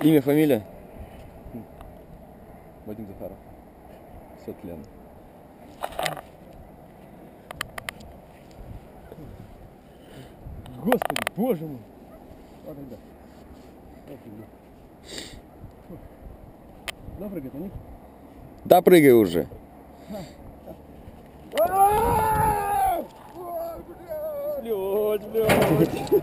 Имя, фамилия? Вадим Захаров. Сотлен. Господи, боже мой. А тогда. Да, прыгать, они? Да прыгай уже. Лёд, лёд.